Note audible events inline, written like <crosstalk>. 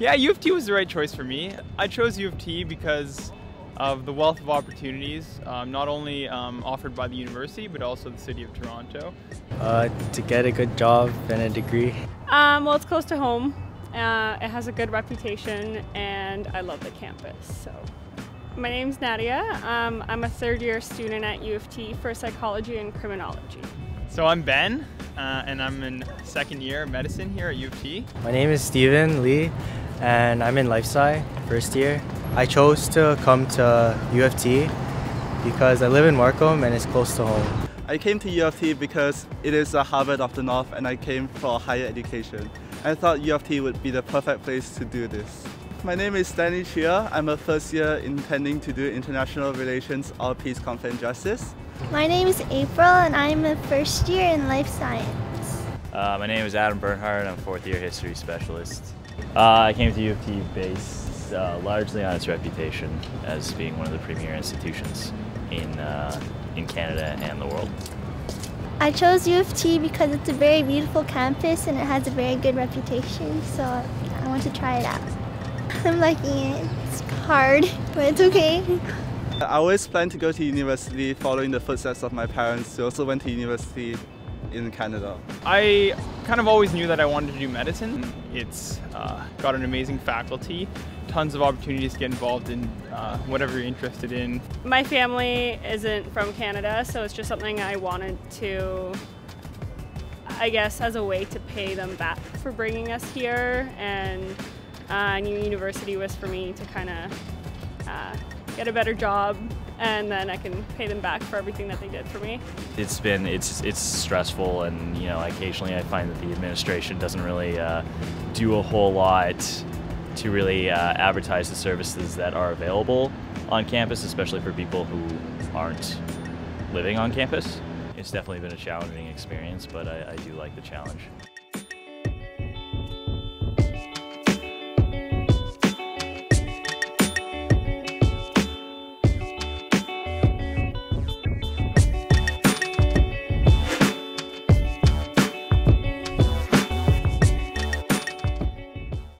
Yeah, U of T was the right choice for me. I chose U of T because of the wealth of opportunities, um, not only um, offered by the university, but also the City of Toronto. Uh, to get a good job and a degree. Um, well, it's close to home. Uh, it has a good reputation, and I love the campus. So, my name's Nadia. Um, I'm a third year student at U of T for psychology and criminology. So I'm Ben, uh, and I'm in second year medicine here at U of T. My name is Stephen Lee, and I'm in Life Sci, first year. I chose to come to U of T because I live in Markham and it's close to home. I came to U of T because it is the Harvard of the North and I came for higher education. I thought U of T would be the perfect place to do this. My name is Stanley Chia. I'm a first year intending to do International Relations or Peace, Conflict and Justice. My name is April and I'm a first year in life science. Uh, my name is Adam Bernhardt. I'm a fourth year history specialist. Uh, I came to U of T based uh, largely on its reputation as being one of the premier institutions in, uh, in Canada and the world. I chose U of T because it's a very beautiful campus and it has a very good reputation, so I want to try it out. <laughs> I'm liking it. It's hard, <laughs> but it's okay. I always planned to go to university following the footsteps of my parents who also went to university in Canada. I kind of always knew that I wanted to do medicine. It's uh, got an amazing faculty, tons of opportunities to get involved in uh, whatever you're interested in. My family isn't from Canada, so it's just something I wanted to, I guess, as a way to pay them back for bringing us here. And uh, New University was for me to kind of uh, get a better job and then I can pay them back for everything that they did for me. It's been it's it's stressful, and you know occasionally I find that the administration doesn't really uh, do a whole lot to really uh, advertise the services that are available on campus, especially for people who aren't living on campus. It's definitely been a challenging experience, but I, I do like the challenge.